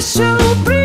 special?